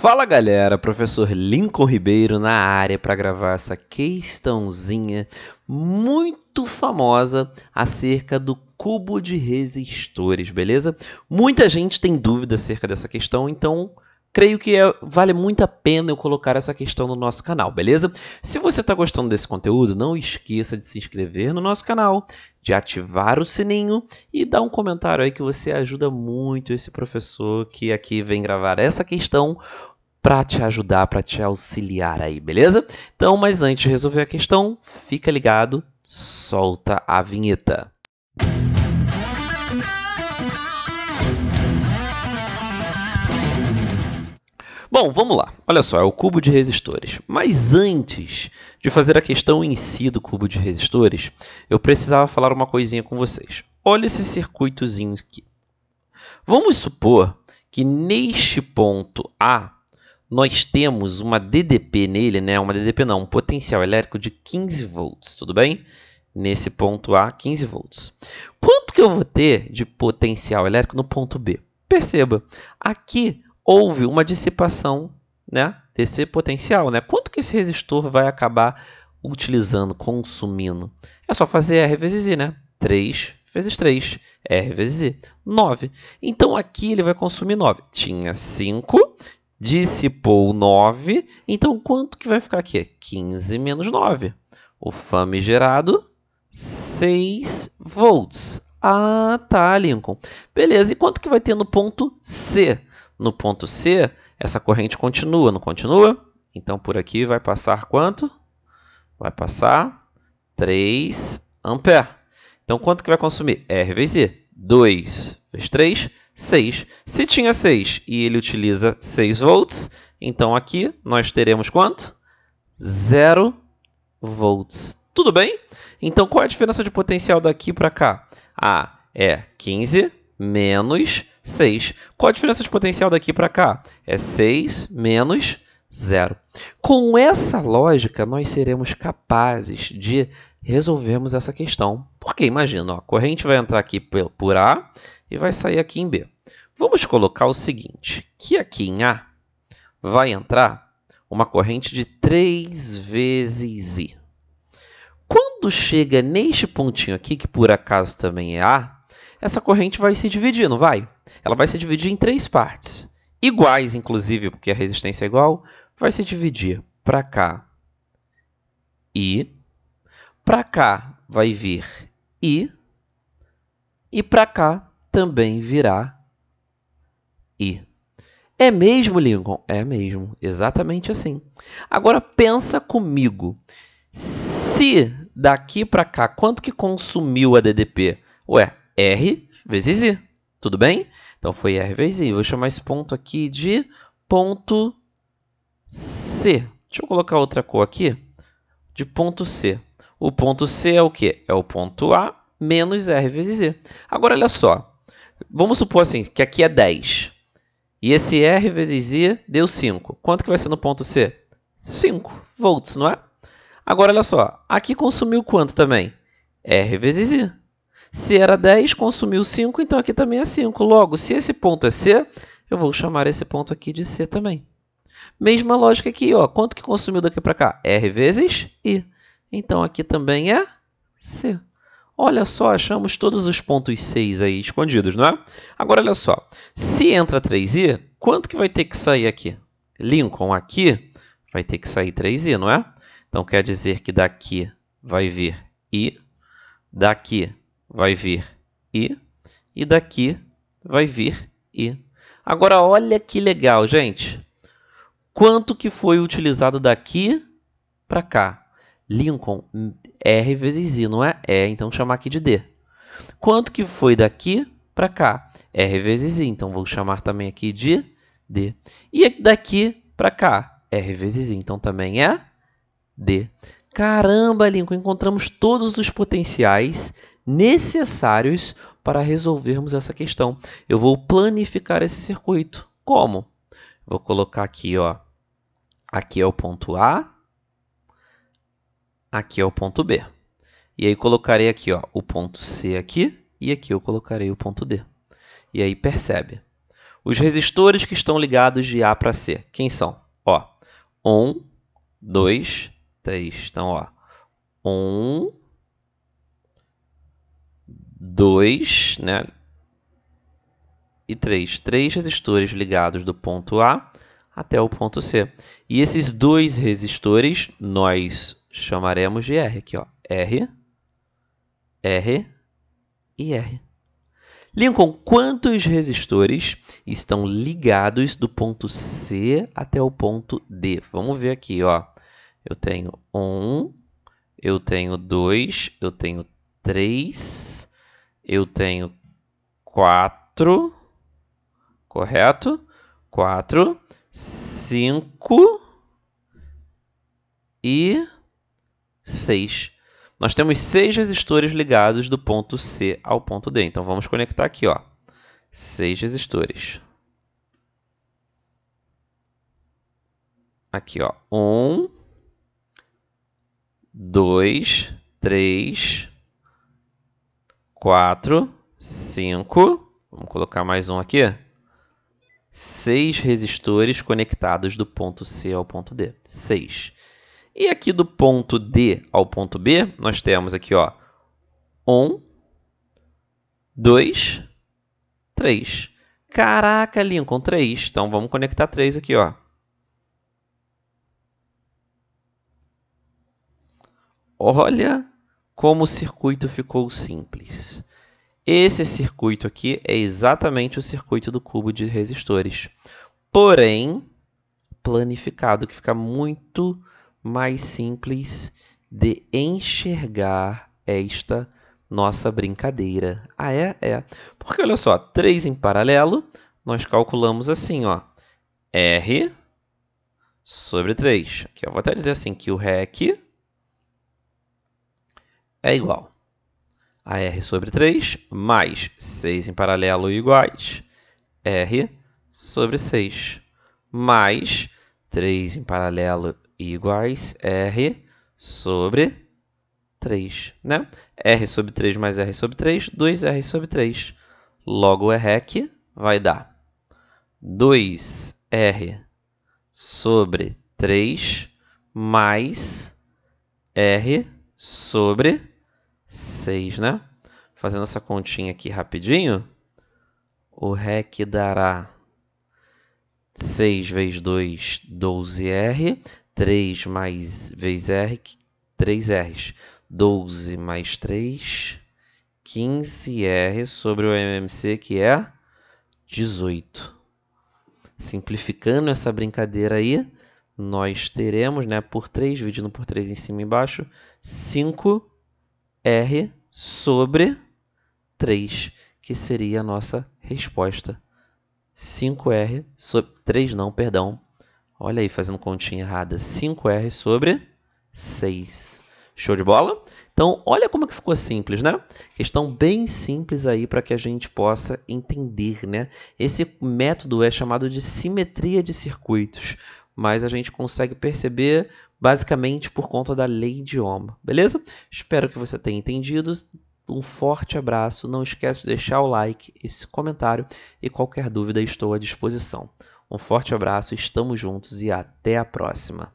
Fala galera, professor Lincoln Ribeiro na área para gravar essa questãozinha muito famosa acerca do cubo de resistores, beleza? Muita gente tem dúvida acerca dessa questão, então creio que é, vale muito a pena eu colocar essa questão no nosso canal, beleza? Se você está gostando desse conteúdo, não esqueça de se inscrever no nosso canal, de ativar o sininho e dar um comentário aí que você ajuda muito esse professor que aqui vem gravar essa questão para te ajudar, para te auxiliar aí, beleza? Então, mas antes de resolver a questão, fica ligado, solta a vinheta. Bom, vamos lá. Olha só, é o cubo de resistores. Mas antes de fazer a questão em si do cubo de resistores, eu precisava falar uma coisinha com vocês. Olha esse circuitozinho aqui. Vamos supor que neste ponto A nós temos uma DDP nele, né? Uma DDP não, um potencial elétrico de 15 volts, tudo bem? Nesse ponto A, 15 volts. Quanto que eu vou ter de potencial elétrico no ponto B? Perceba, aqui houve uma dissipação né, desse potencial. Né? Quanto que esse resistor vai acabar utilizando, consumindo? É só fazer R vezes I, né? 3 vezes 3, R vezes I, 9. Então, aqui ele vai consumir 9. Tinha 5, dissipou 9, então quanto que vai ficar aqui? 15 menos 9. O famigerado 6 volts. Ah, tá, Lincoln. Beleza, e quanto que vai ter no ponto C? No ponto C, essa corrente continua, não continua? Então, por aqui vai passar quanto? Vai passar 3 ampere. Então, quanto que vai consumir? R vezes I. 2 vezes 3, 6. Se tinha 6 e ele utiliza 6 volts, então aqui nós teremos quanto? 0 volts. Tudo bem? Então, qual é a diferença de potencial daqui para cá? Ah, é 15 menos 6. Qual a diferença de potencial daqui para cá? É 6 menos 0. Com essa lógica, nós seremos capazes de resolvermos essa questão. Porque imagina, ó, a corrente vai entrar aqui por A e vai sair aqui em B. Vamos colocar o seguinte, que aqui em A vai entrar uma corrente de 3 vezes I. Quando chega neste pontinho aqui, que por acaso também é A, essa corrente vai se dividir, não vai? Ela vai se dividir em três partes, iguais, inclusive, porque a resistência é igual, vai se dividir para cá I, para cá vai vir I, e para cá também virá I. É mesmo, Lincoln? É mesmo, exatamente assim. Agora pensa comigo. Se daqui para cá, quanto que consumiu a DDP? Ué, R vezes I, tudo bem? Então foi R vezes I. Vou chamar esse ponto aqui de ponto C. Deixa eu colocar outra cor aqui, de ponto C. O ponto C é o quê? É o ponto A menos R vezes I. Agora, olha só. Vamos supor assim, que aqui é 10. E esse R vezes I deu 5. Quanto que vai ser no ponto C? 5 volts, não é? Agora, olha só. Aqui consumiu quanto também? R vezes I. Se era 10, consumiu 5, então aqui também é 5. Logo, se esse ponto é C, eu vou chamar esse ponto aqui de C também. Mesma lógica aqui, ó. Quanto que consumiu daqui para cá? R vezes I. Então, aqui também é C. Olha só, achamos todos os pontos 6 aí escondidos, não é? Agora, olha só. Se entra 3i, quanto que vai ter que sair aqui? Lincoln, aqui vai ter que sair 3i, não é? Então, quer dizer que daqui vai vir i, daqui vai vir i, e daqui vai vir i. Agora, olha que legal, gente. Quanto que foi utilizado daqui para cá? Lincoln, R vezes I, não é? É, então chamar aqui de D. Quanto que foi daqui para cá? R vezes I, então vou chamar também aqui de D. E daqui para cá? R vezes I, então também é D. Caramba, Lincoln, encontramos todos os potenciais necessários para resolvermos essa questão. Eu vou planificar esse circuito. Como? Vou colocar aqui, ó. Aqui é o ponto A, aqui é o ponto B. E aí colocarei aqui ó, o ponto C aqui e aqui eu colocarei o ponto D. E aí percebe, Os resistores que estão ligados de A para C, quem são? Ó, 1, 2, 3. Então, ó, 1, 2, né? E 3. Três resistores ligados do ponto A até o ponto C. E esses dois resistores nós chamaremos de R aqui, ó. R, R e R. Lincoln, quantos resistores estão ligados do ponto C até o ponto D? Vamos ver aqui, ó. Eu tenho um, eu tenho dois, eu tenho três, eu tenho quatro, correto? Quatro, cinco e seis. Nós temos seis resistores ligados do ponto C ao ponto D. Então, vamos conectar aqui, ó. Seis resistores. Aqui, ó. Um, dois, três, quatro, cinco. Vamos colocar mais um aqui. Seis resistores conectados do ponto C ao ponto D. Seis. E aqui do ponto D ao ponto B, nós temos aqui, ó, 1, 2, 3. Caraca, Lincoln, 3. Então, vamos conectar 3 aqui, ó. Olha como o circuito ficou simples. Esse circuito aqui é exatamente o circuito do cubo de resistores. Porém, planificado, que fica muito mais simples de enxergar esta nossa brincadeira. Ah, é? É. Porque olha só, 3 em paralelo, nós calculamos assim, ó. R sobre 3. Aqui eu vou até dizer assim que o REC é igual a R sobre 3 mais 6 em paralelo iguais R sobre 6 mais 3 em paralelo iguais R sobre 3, né? R sobre 3 mais R sobre 3, 2R sobre 3. Logo, o REC vai dar 2R sobre 3 mais R sobre 6, né? Fazendo essa continha aqui rapidinho, o REC dará 6 vezes 2, 12R. 3 mais vezes R, 3 R's. 12 mais 3, 15R sobre o MMC, que é 18. Simplificando essa brincadeira aí, nós teremos, né, por 3, dividindo por 3 em cima e embaixo, 5R sobre 3, que seria a nossa resposta. 5R sobre 3 não, perdão. Olha aí, fazendo continha errada. 5R sobre 6. Show de bola? Então, olha como que ficou simples, né? Questão bem simples aí para que a gente possa entender, né? Esse método é chamado de simetria de circuitos, mas a gente consegue perceber basicamente por conta da lei de Ohm, beleza? Espero que você tenha entendido. Um forte abraço, não esquece de deixar o like, esse comentário e qualquer dúvida estou à disposição. Um forte abraço, estamos juntos e até a próxima.